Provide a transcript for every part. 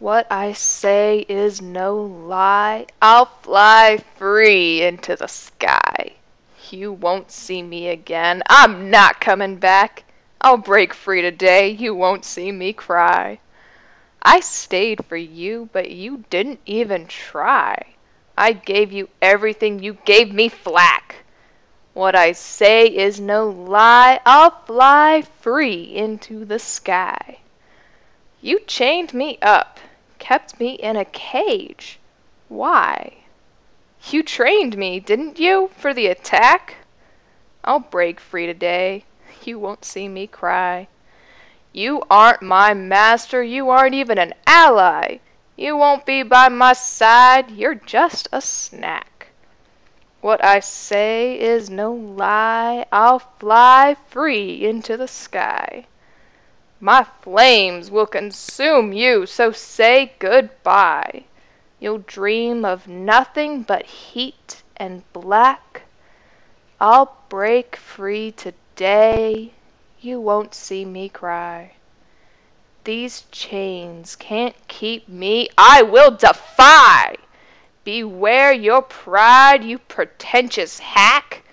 What I say is no lie, I'll fly free into the sky. You won't see me again, I'm not coming back. I'll break free today, you won't see me cry. I stayed for you, but you didn't even try. I gave you everything, you gave me flack. What I say is no lie, I'll fly free into the sky. You chained me up, kept me in a cage. Why? You trained me, didn't you, for the attack? I'll break free today, you won't see me cry. You aren't my master, you aren't even an ally. You won't be by my side, you're just a snack. What I say is no lie, I'll fly free into the sky. My flames will consume you, so say goodbye. You'll dream of nothing but heat and black. I'll break free today, you won't see me cry. These chains can't keep me, I will defy! Beware your pride, you pretentious hack!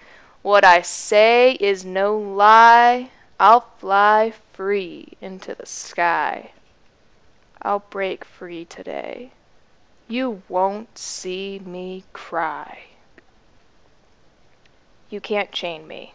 What I say is no lie, I'll fly free into the sky. I'll break free today, you won't see me cry. You can't chain me.